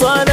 sun